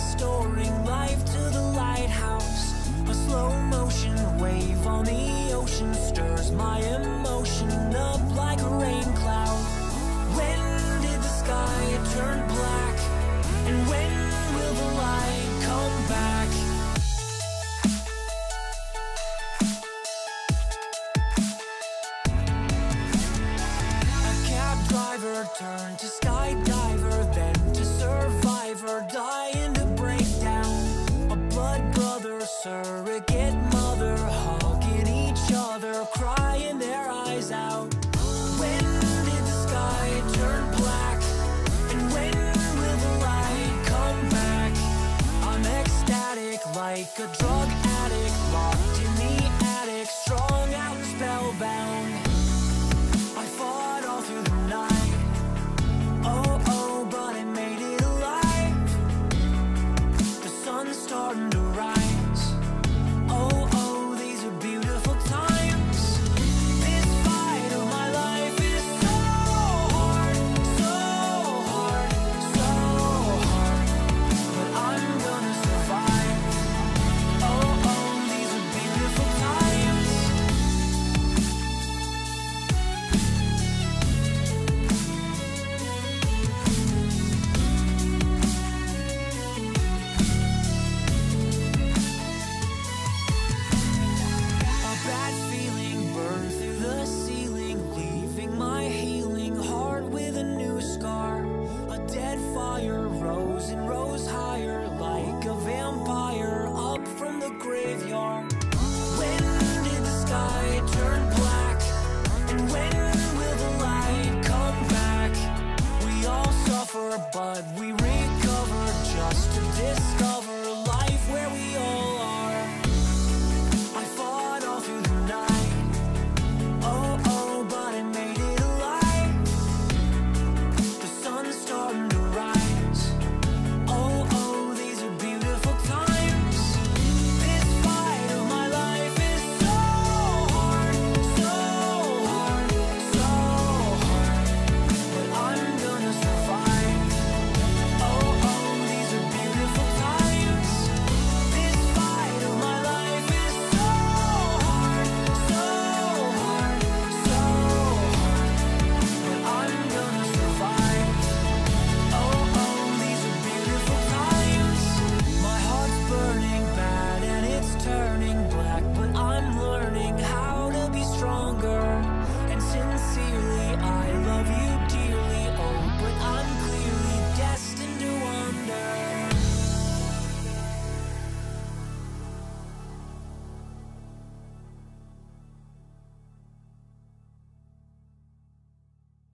restoring life to the lighthouse. A slow motion wave on the ocean stirs my emotion up like a rain cloud. When did the sky turn black? And when will the light come back? A cab driver turned to skydiver. Surrogate mother, hugging each other, crying their eyes out. When did the sky turn black? And when will the light come back? I'm ecstatic like a drug